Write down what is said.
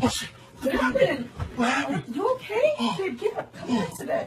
Oh shit! What happened? What happened? You okay? Oh. Get up. Come oh. on today.